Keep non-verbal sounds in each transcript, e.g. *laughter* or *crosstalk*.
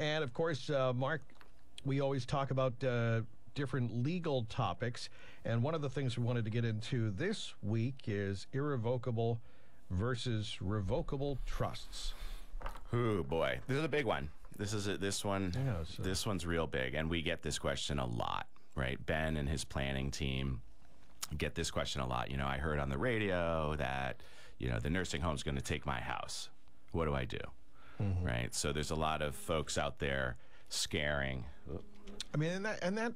And of course, uh, Mark, we always talk about uh, different legal topics. And one of the things we wanted to get into this week is irrevocable versus revocable trusts. Ooh, boy. This is a big one. This is a, this one. Yeah, so- this one's real big, and we get this question a lot, right? Ben and his planning team get this question a lot. You know, I heard on the radio that you know the nursing home's going to take my house. What do I do? Right. So there's a lot of folks out there scaring. I mean, and that, and that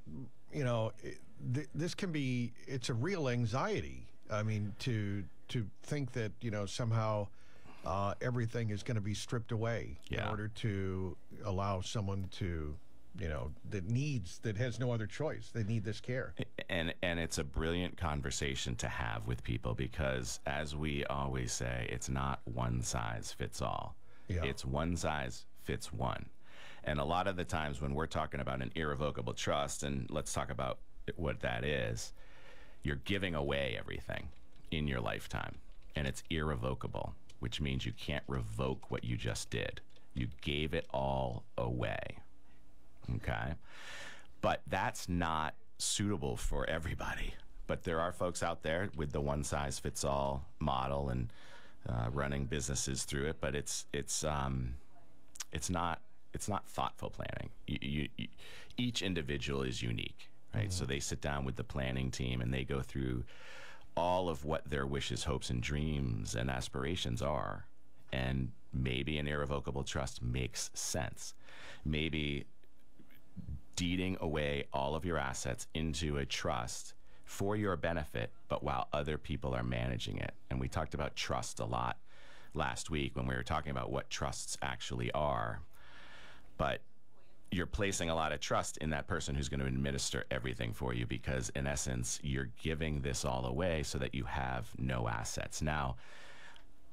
you know, it, th- this can be, it's a real anxiety. I mean, to to think that you know somehow uh, everything is going to be stripped away in order to allow someone to, you know, that needs that has no other choice. They need this care. and and it's a brilliant conversation to have with people because as we always say it's not one size fits all Yeah. it's one size fits one and a lot of the times when we're talking about an irrevocable trust and let's talk about what that is you're giving away everything in your lifetime and it's irrevocable which means you can't revoke what you just did you gave it all away Okay. But that's not suitable for everybody. But there are folks out there with the one size fits all model and uh, running businesses through it. But it's it's um, it's not it's not thoughtful planning. You, you, you, each individual is unique, right? So they sit down with the planning team and they go through all of what their wishes, hopes, and dreams and aspirations are. And maybe an irrevocable trust makes sense. Maybe deeding away all of your assets into a trust for your benefit, but while other people are managing it. And we talked about trust a lot last week when we were talking about what trusts actually are. But you're placing a lot of trust in that person who's going to administer everything for you because, in essence, you're giving this all away so that you have no assets. Now,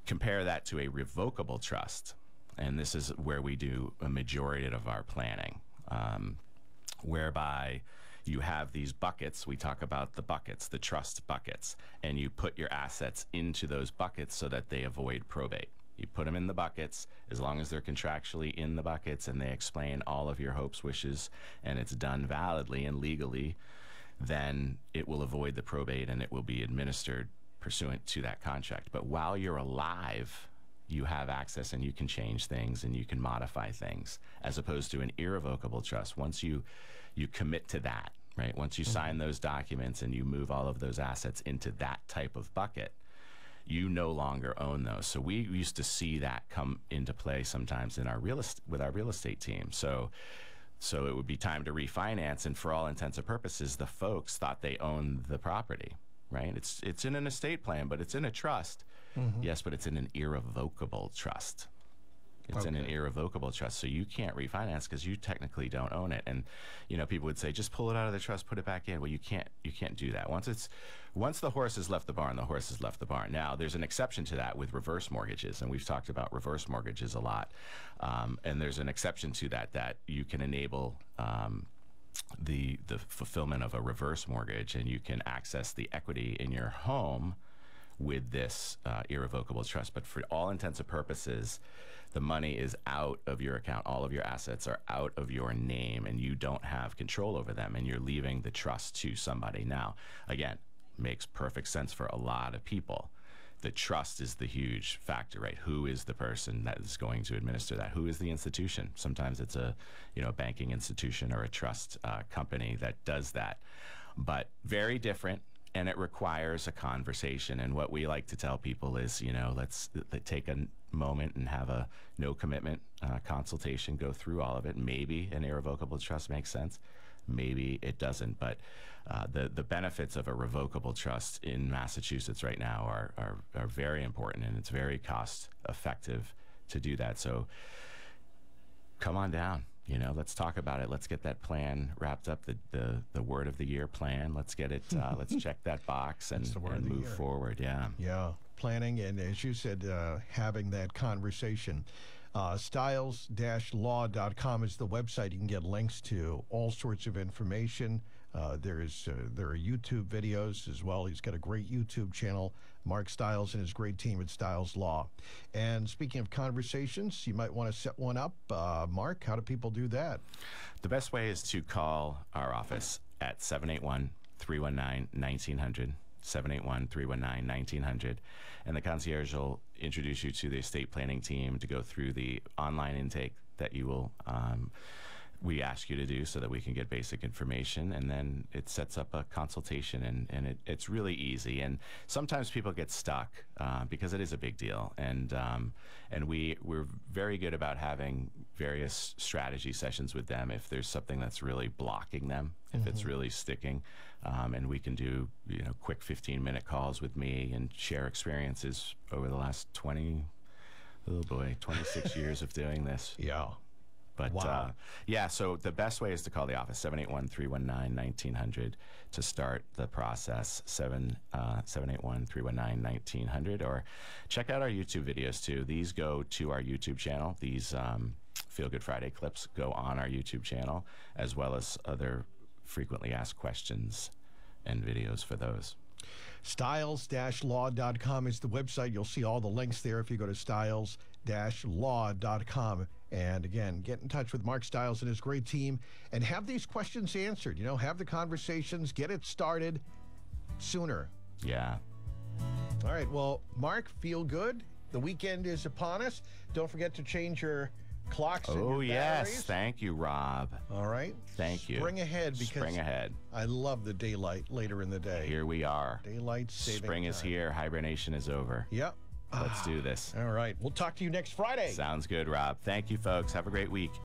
compare that to a revocable trust. And this is where we do a majority of our planning. Um, whereby you have these buckets. We talk about the buckets, the trust buckets, and you put your assets into those buckets so that they avoid probate. You put them in the buckets as long as they're contractually in the buckets and they explain all of your hopes, wishes, and it's done validly and legally, then it will avoid the probate and it will be administered pursuant to that contract. But while you're alive, you have access and you can change things and you can modify things as opposed to an irrevocable trust. Once you you commit to that right? Once you mm-hmm. sign those documents and you move all of those assets into that type of bucket you no longer own those. So we used to see that come into play sometimes in our real est- with our real estate team. So so it would be time to refinance and for all intents and purposes the folks thought they owned the property right? It's it's in an estate plan but it's in a trust yes but it's in an irrevocable trust. It's in an irrevocable trust so you can't refinance because you technically don't own it. And you know people would say just pull it out of the trust put it back in. Well you can't you can't do that. Once it's once the horse has left the barn the horse has left the barn. Now there's an exception to that with reverse mortgages and we've talked about reverse mortgages a lot. Um, and there's an exception to that that you can enable um, the the fulfillment of a reverse mortgage and you can access the equity in your home with this uh, irrevocable trust but for all intents and purposes the money is out of your account all of your assets are out of your name and you don't have control over them and you're leaving the trust to somebody now again makes perfect sense for a lot of people the trust is the huge factor, right? Who is the person that is going to administer that? Who is the institution? Sometimes it's a, you know, a banking institution or a trust uh, company that does that, but very different. And it requires a conversation. And what we like to tell people is, you know, let's let take a moment and have a no commitment uh, consultation, go through all of it. Maybe an irrevocable trust makes sense maybe it doesn't. But uh, the the benefits of a revocable trust in Massachusetts right now are, are are very important, and it's very cost effective to do that. So come on down. You know, let's talk about it. Let's get that plan wrapped up. The the, the word of the year plan. Let's get it. Uh, let's *laughs* check that box and, That's the word and move year. forward. Yeah. Yeah, planning and as you said, uh, having that conversation. Uh, stiles-law.com is the website. You can get links to all sorts of information. Uh, there is uh, there are YouTube videos as well. He's got a great YouTube channel. Mark Stiles and his great team at Stiles Law. And speaking of conversations, you might want to set one up. Uh, Mark, how do people do that? The best way is to call our office at 781 319 1900. 781 319 1900. And the concierge will introduce you to the estate planning team to go through the online intake that you will. Um, we ask you to do so that we can get basic information and then it sets up a consultation and, and it, it's really easy. And sometimes people get stuck uh, because it is a big deal. And um, and we we're very good about having various strategy sessions with them if there's something that's really blocking them if it's really sticking. Um, and we can do you know quick 15 minute calls with me and share experiences over the last 20 oh boy 26 *laughs* years of doing this. Yeah. But Wow. uh, yeah, so the best way is to call the office 781 319 1900 to start the process. 7 uh, 781 319 1900 or check out our YouTube videos too. These go to our YouTube channel. These um, Feel Good Friday clips go on our YouTube channel as well as other frequently asked questions and videos for those. Stiles-law.com is the website. You'll see all the links there if you go to stiles-law.com. And again, get in touch with Mark Stiles and his great team and have these questions answered. You know, have the conversations, get it started sooner. Yeah. All right. Well, Mark, feel good. The weekend is upon us. Don't forget to change your clocks Oh, yes. Thank you, Rob. All right. Thank you. Spring ahead because Spring ahead. I love the daylight later in the day. Here we are. Daylight saving Spring is here. Hibernation is over. Yep. Let's do this. *sighs* All right. We'll talk to you next Friday. Sounds good, Rob. Thank you, folks. Have a great week.